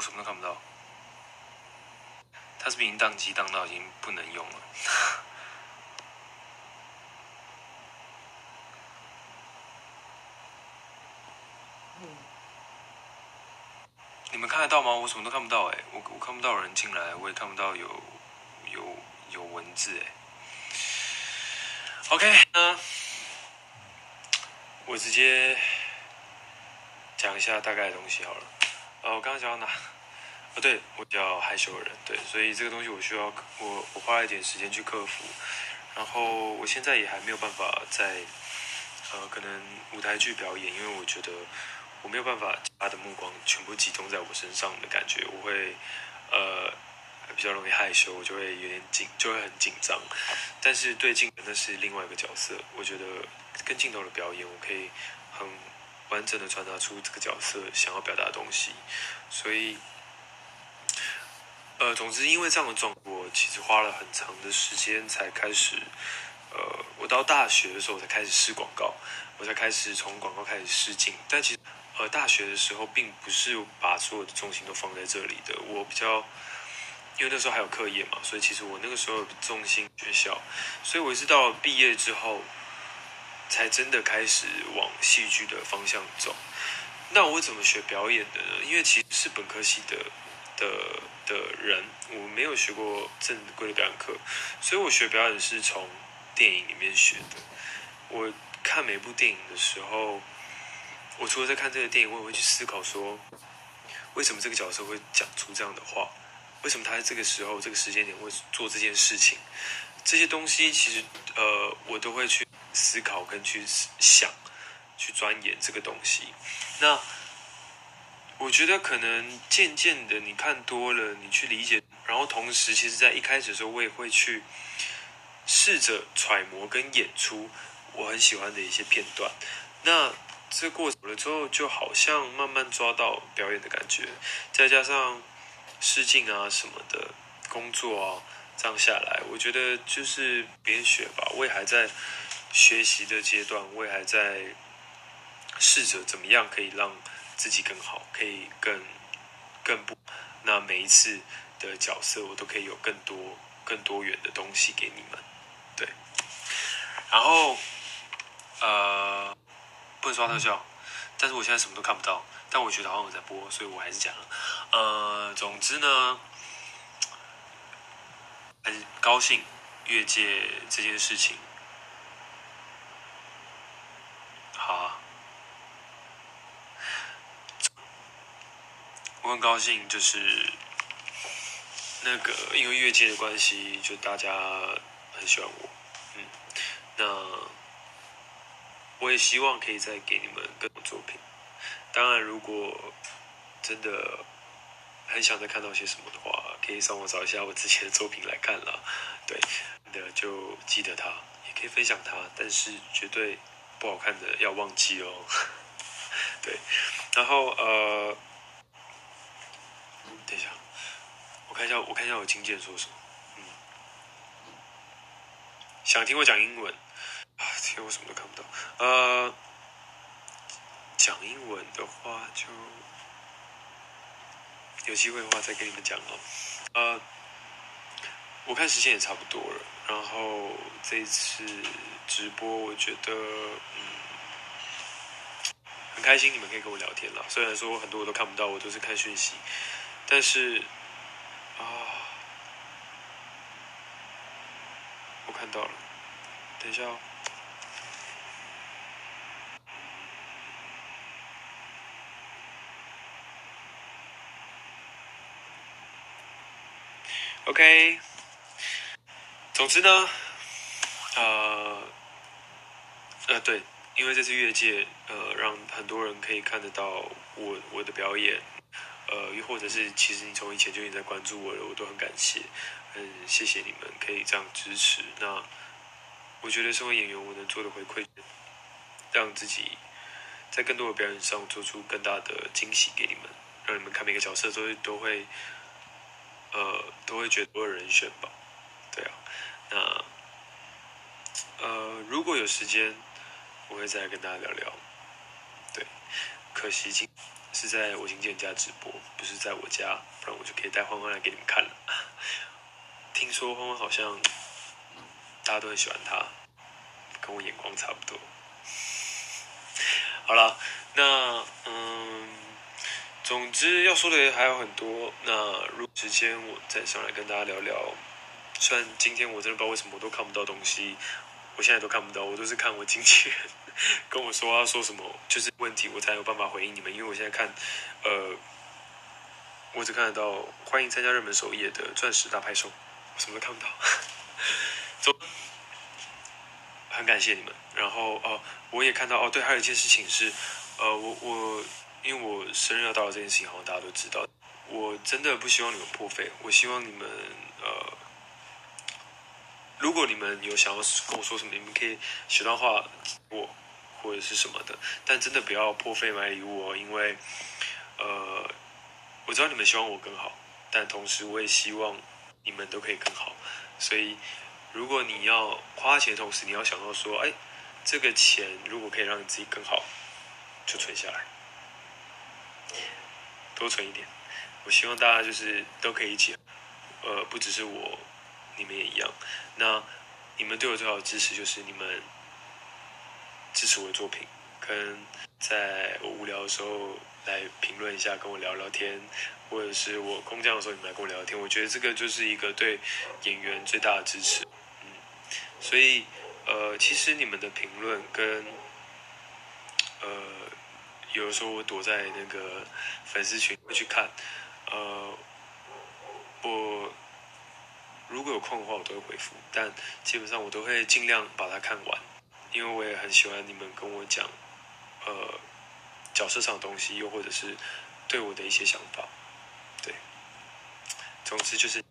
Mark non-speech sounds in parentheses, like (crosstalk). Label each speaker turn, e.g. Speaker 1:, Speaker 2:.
Speaker 1: 我什么都看不到。他是不是已经宕机宕到已经不能用了？你们看得到吗？我什么都看不到哎，我我看不到人进来，我也看不到有有有文字哎。OK，那我直接讲一下大概的东西好了。呃，我刚刚讲到哪？哦，对，我比较害羞的人，对，所以这个东西我需要我我花了一点时间去克服。然后我现在也还没有办法在呃可能舞台剧表演，因为我觉得。我没有办法，他的目光全部集中在我身上的感觉，我会呃比较容易害羞，我就会有点紧，就会很紧张。但是对镜头那是另外一个角色，我觉得跟镜头的表演，我可以很完整的传达出这个角色想要表达的东西。所以，呃，总之因为这样的状况，我其实花了很长的时间才开始，呃，我到大学的时候才开始试广告，我才开始从广告开始试镜，但其实。呃，大学的时候并不是把所有的重心都放在这里的。我比较，因为那时候还有课业嘛，所以其实我那个时候重心学校，所以我是到毕业之后，才真的开始往戏剧的方向走。那我怎么学表演的呢？因为其实是本科系的的的人，我没有学过正规的表演课，所以我学表演是从电影里面学的。我看每部电影的时候。我除了在看这个电影，我也会去思考说，为什么这个角色会讲出这样的话？为什么他在这个时候、这个时间点会做这件事情？这些东西其实，呃，我都会去思考跟去想、去钻研这个东西。那我觉得可能渐渐的，你看多了，你去理解，然后同时，其实在一开始的时候，我也会去试着揣摩跟演出我很喜欢的一些片段。那这过了之后，就好像慢慢抓到表演的感觉，再加上试镜啊什么的工作啊，这样下来，我觉得就是边学吧。我也还在学习的阶段，我也还在试着怎么样可以让自己更好，可以更更不。那每一次的角色，我都可以有更多更多元的东西给你们。对，然后呃。不能刷特效，但是我现在什么都看不到，但我觉得好像有在播，所以我还是讲。呃，总之呢，很高兴越界这件事情。好，很高兴，就是那个因为越界的关系，就大家很喜欢我。嗯，那。我也希望可以再给你们更多作品。当然，如果真的很想再看到些什么的话，可以上网找一下我之前的作品来看了。对，的就记得它，也可以分享它，但是绝对不好看的要忘记哦。(laughs) 对，然后呃，等一下，我看一下，我看一下我经纪人说什么。嗯，想听我讲英文。啊天，我什么都看不到。呃，讲英文的话，就有机会的话再跟你们讲哦。呃，我看时间也差不多了，然后这一次直播，我觉得嗯很开心，你们可以跟我聊天了。虽然说很多我都看不到，我都是看讯息，但是啊，我看到了，等一下哦。OK，总之呢，呃，呃，对，因为这次越界，呃，让很多人可以看得到我我的表演，呃，又或者是其实你从以前就已经在关注我了，我都很感谢，嗯，谢谢你们可以这样支持。那我觉得身为演员，我能做的回馈，让自己在更多的表演上做出更大的惊喜给你们，让你们看每个角色都都会。呃，都会觉得多人选吧，对啊，那呃，如果有时间，我会再来跟大家聊聊。对，可惜今是在我经纪人家直播，不是在我家，不然我就可以带欢欢来给你们看了。听说欢欢好像大家都很喜欢他，跟我眼光差不多。好了，那嗯，总之要说的还有很多。那如果时间我再上来跟大家聊聊。虽然今天我真的不知道为什么我都看不到东西，我现在都看不到，我都是看我经纪人 (laughs) 跟我说要说什么，就是问题我才有办法回应你们。因为我现在看，呃，我只看得到欢迎参加热门首页的钻石大拍手，我什么都看不到。(laughs) 走。很感谢你们，然后哦，我也看到哦，对，还有一件事情是，呃，我我因为我生日要到了，这件事情好像大家都知道，我真的不希望你们破费，我希望你们呃，如果你们有想要跟我说什么，你们可以写段话我或者是什么的，但真的不要破费买礼物哦，因为呃，我知道你们希望我更好，但同时我也希望你们都可以更好，所以。如果你要花钱，同时你要想到说，哎，这个钱如果可以让你自己更好，就存下来，多存一点。我希望大家就是都可以一起，呃，不只是我，你们也一样。那你们对我最好的支持就是你们支持我的作品，跟在我无聊的时候来评论一下，跟我聊聊天。或者是我空降的时候，你们来跟我聊聊天，我觉得这个就是一个对演员最大的支持。嗯，所以呃，其实你们的评论跟呃，有的时候我躲在那个粉丝群会去看，呃，如果有空的话，我都会回复，但基本上我都会尽量把它看完，因为我也很喜欢你们跟我讲呃角色上的东西，又或者是对我的一些想法。对，总之就是。